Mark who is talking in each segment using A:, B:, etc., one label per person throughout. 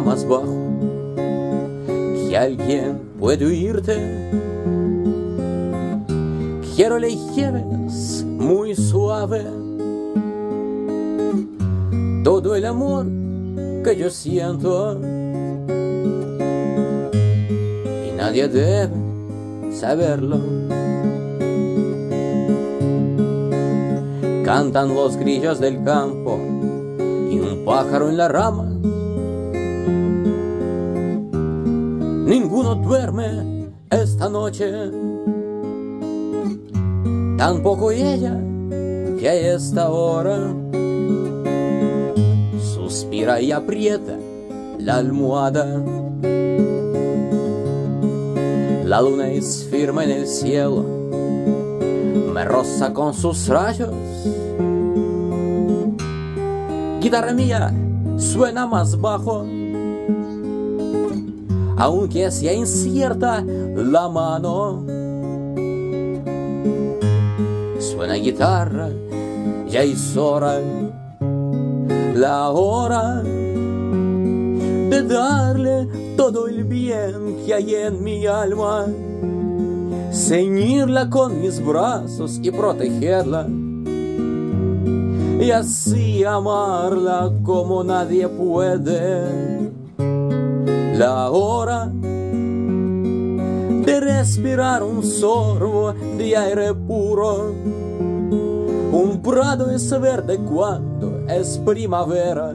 A: más bajo que alguien puede oírte. Quiero lleves muy suave todo el amor que yo siento y nadie debe saberlo. Cantan los grillos del campo pájaro en la rama. Ninguno duerme esta noche, tampoco ella que a esta hora suspira y aprieta la almohada. La luna es firme en el cielo, me roza con sus rayos. Guitarra mía suena más bajo, aunque sea incierta la mano. Suena guitarra, ya es hora, la hora de darle todo el bien que hay en mi alma, ceñirla con mis brazos y protegerla, y así amarla como nadie puede. La hora de respirar un sorbo de aire puro, un prado es verde cuando es primavera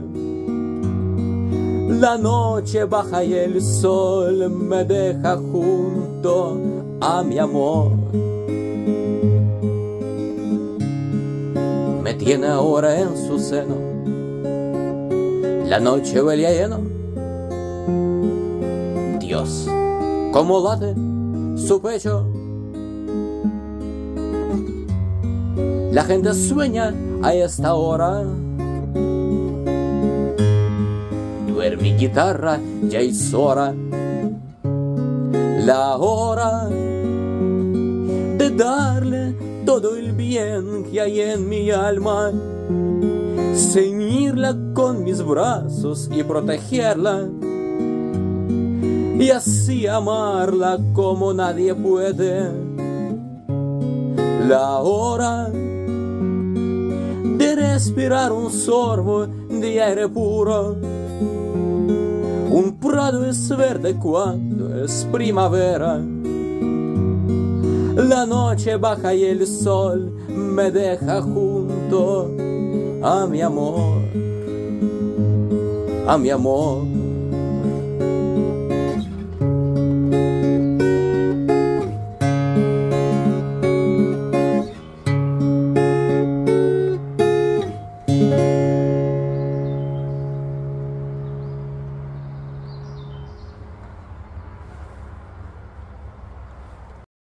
A: la noche baja y el sol me deja junto a mi amor. Tiene ahora en su seno. La noche huele a lleno. Dios, cómo late su pecho. La gente sueña a esta hora. mi guitarra, ya es hora, la hora de darle todo el bien que hay en mi alma, ceñirla con mis brazos y protegerla, y así amarla como nadie puede. La hora de respirar un sorbo de aire puro un prado es verde cuando es primavera. La noche baja y el sol me deja junto a mi amor, a mi amor.